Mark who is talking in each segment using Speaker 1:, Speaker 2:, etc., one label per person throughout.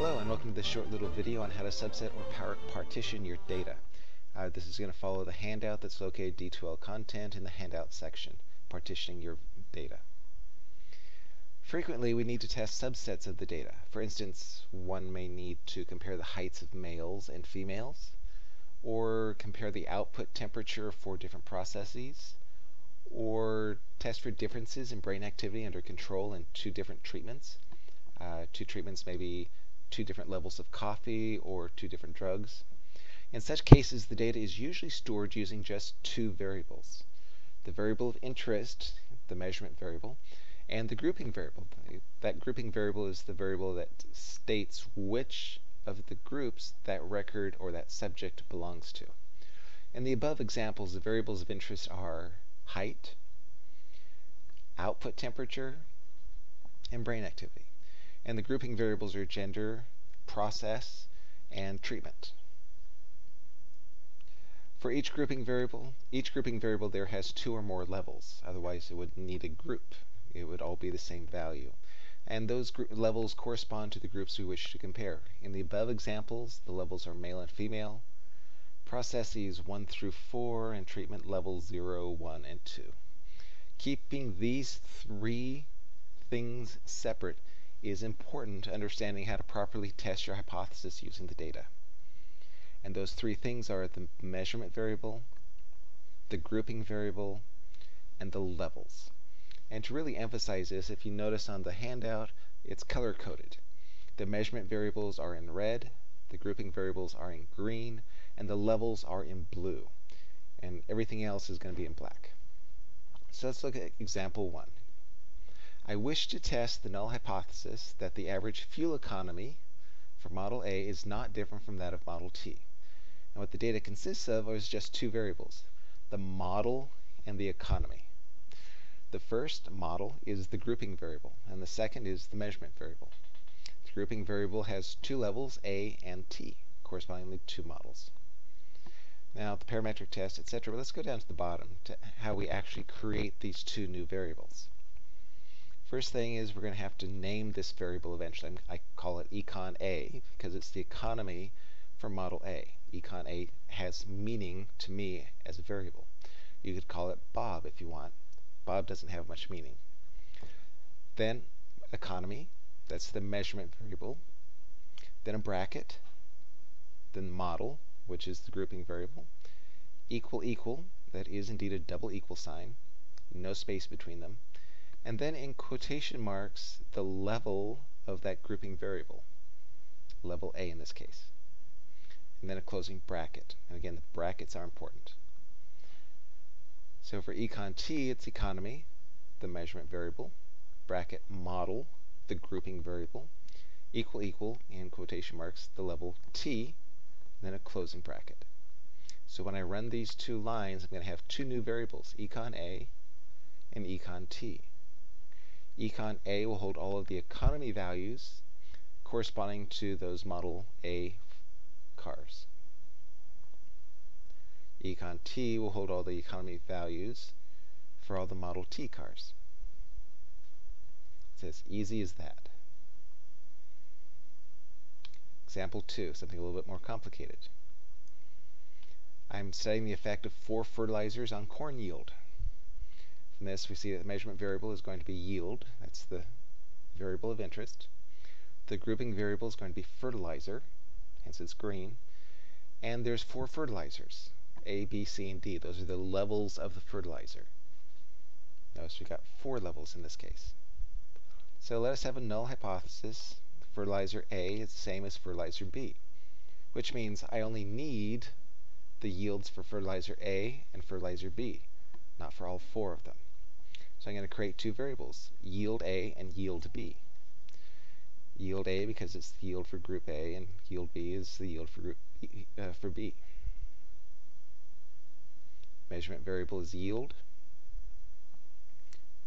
Speaker 1: Hello and welcome to this short little video on how to subset or par partition your data. Uh, this is going to follow the handout that's located D2L content in the handout section, partitioning your data. Frequently we need to test subsets of the data. For instance, one may need to compare the heights of males and females, or compare the output temperature for different processes, or test for differences in brain activity under control in two different treatments. Uh, two treatments may be two different levels of coffee or two different drugs. In such cases, the data is usually stored using just two variables. The variable of interest, the measurement variable, and the grouping variable. That grouping variable is the variable that states which of the groups that record or that subject belongs to. In the above examples, the variables of interest are height, output temperature, and brain activity. And the grouping variables are gender, process, and treatment. For each grouping variable, each grouping variable there has two or more levels. Otherwise, it would need a group. It would all be the same value and those levels correspond to the groups we wish to compare. In the above examples, the levels are male and female, processes 1 through 4, and treatment levels 0, 1, and 2. Keeping these three things separate is important to understanding how to properly test your hypothesis using the data. And those three things are the measurement variable, the grouping variable, and the levels. And to really emphasize this, if you notice on the handout, it's color coded. The measurement variables are in red, the grouping variables are in green, and the levels are in blue. And everything else is going to be in black. So let's look at example one. I wish to test the null hypothesis that the average fuel economy for model A is not different from that of model T. And what the data consists of is just two variables, the model and the economy. The first model is the grouping variable, and the second is the measurement variable. The grouping variable has two levels, A and T, correspondingly two models. Now the parametric test, etc. But let's go down to the bottom to how we actually create these two new variables. First thing is we're going to have to name this variable eventually. I call it econ A because it's the economy for model A. Econ A has meaning to me as a variable. You could call it Bob if you want. Bob doesn't have much meaning. Then economy, that's the measurement variable. Then a bracket, then model, which is the grouping variable. Equal equal, that is indeed a double equal sign, no space between them. And then in quotation marks, the level of that grouping variable, level A in this case. And then a closing bracket. And again, the brackets are important. So for econ t, it's economy, the measurement variable, bracket model, the grouping variable, equal equal, in quotation marks, the level t, then a closing bracket. So when I run these two lines, I'm going to have two new variables, econ a and econ t. Econ a will hold all of the economy values corresponding to those model A cars. Econ T will hold all the economy values for all the Model T cars. It's as easy as that. Example 2, something a little bit more complicated. I'm studying the effect of four fertilizers on corn yield. From this, we see that the measurement variable is going to be yield. That's the variable of interest. The grouping variable is going to be fertilizer, hence it's green. And there's four fertilizers. A, B, C, and D. Those are the levels of the fertilizer. Notice we got four levels in this case. So let us have a null hypothesis. Fertilizer A is the same as fertilizer B, which means I only need the yields for fertilizer A and fertilizer B, not for all four of them. So I'm going to create two variables, yield A and yield B. Yield A because it's the yield for group A, and yield B is the yield for group B, uh, for B. Measurement variable is yield,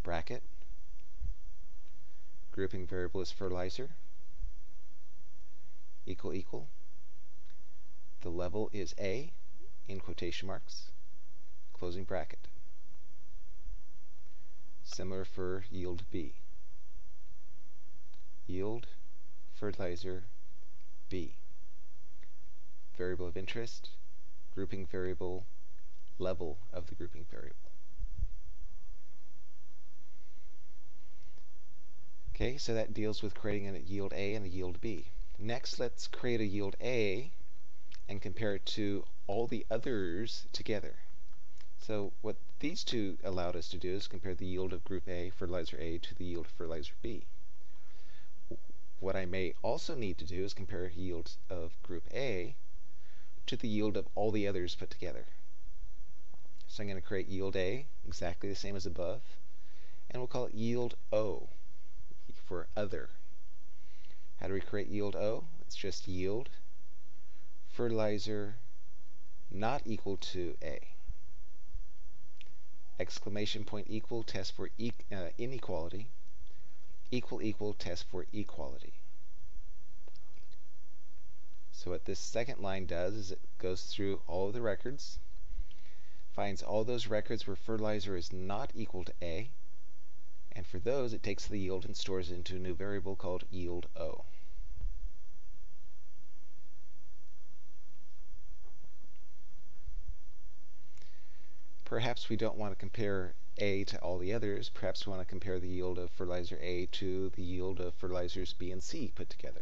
Speaker 1: bracket. Grouping variable is fertilizer, equal equal. The level is A in quotation marks, closing bracket. Similar for yield B. Yield, fertilizer, B. Variable of interest, grouping variable, level of the grouping variable. Okay, so that deals with creating a yield A and a yield B. Next, let's create a yield A and compare it to all the others together. So what these two allowed us to do is compare the yield of group A, fertilizer A, to the yield of fertilizer B. What I may also need to do is compare yields of group A to the yield of all the others put together. So I'm going to create yield A, exactly the same as above, and we'll call it yield O for other. How do we create yield O? It's just yield fertilizer not equal to A. Exclamation point equal test for e uh, inequality. Equal equal test for equality. So what this second line does is it goes through all of the records, finds all those records where fertilizer is not equal to A, and for those, it takes the yield and stores it into a new variable called yield O. Perhaps we don't want to compare A to all the others. Perhaps we want to compare the yield of fertilizer A to the yield of fertilizers B and C put together.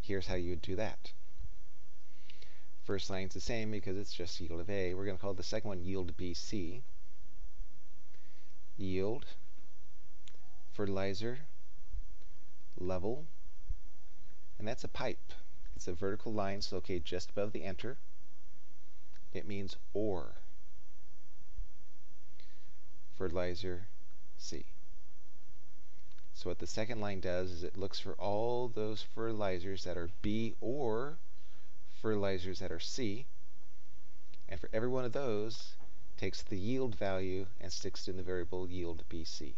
Speaker 1: Here's how you would do that. First line's the same because it's just yield of A. We're going to call the second one yield BC yield, fertilizer, level, and that's a pipe. It's a vertical line so located just above the enter. It means or. Fertilizer, C. So what the second line does is it looks for all those fertilizers that are B or fertilizers that are C. And for every one of those, takes the yield value and sticks it in the variable yield BC.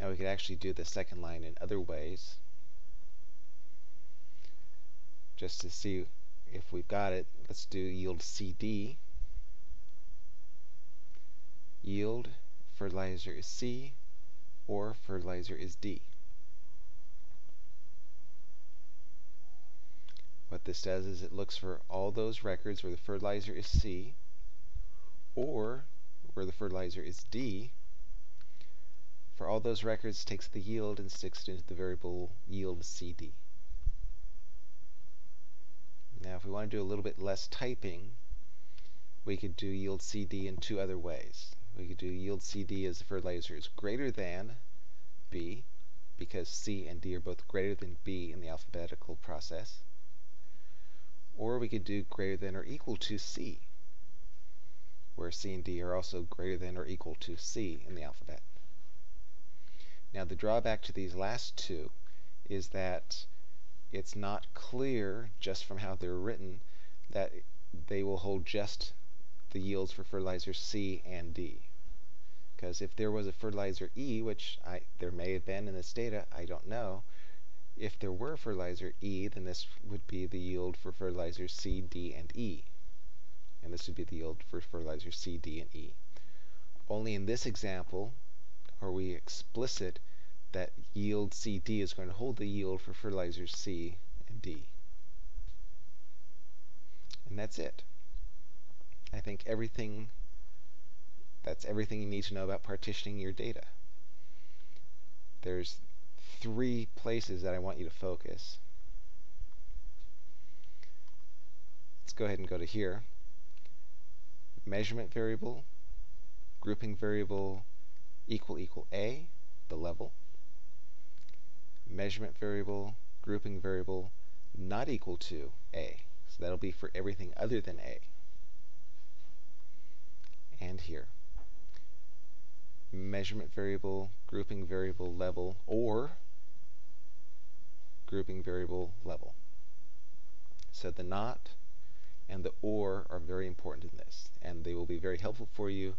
Speaker 1: Now we could actually do the second line in other ways just to see if we've got it. Let's do yield CD. Yield fertilizer is C or fertilizer is D. What this does is it looks for all those records where the fertilizer is C or where the fertilizer is D. For all those records, takes the yield and sticks it into the variable yield CD. Now if we want to do a little bit less typing, we could do yield CD in two other ways. We could do yield CD as fertilizer is greater than B, because C and D are both greater than B in the alphabetical process or we could do greater than or equal to C, where C and D are also greater than or equal to C in the alphabet. Now the drawback to these last two is that it's not clear just from how they're written that they will hold just the yields for fertilizers C and D. Because if there was a fertilizer E, which I, there may have been in this data, I don't know, if there were fertilizer E, then this would be the yield for fertilizers C, D, and E. And this would be the yield for fertilizers C, D, and E. Only in this example are we explicit that yield CD is going to hold the yield for fertilizers C and D. And that's it. I think everything that's everything you need to know about partitioning your data. There's three places that I want you to focus. Let's go ahead and go to here. Measurement variable, grouping variable equal equal A, the level. Measurement variable, grouping variable not equal to A. So that'll be for everything other than A. And here measurement variable, grouping variable level, or grouping variable level. So the not and the or are very important in this, and they will be very helpful for you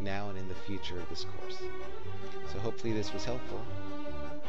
Speaker 1: now and in the future of this course. So hopefully this was helpful.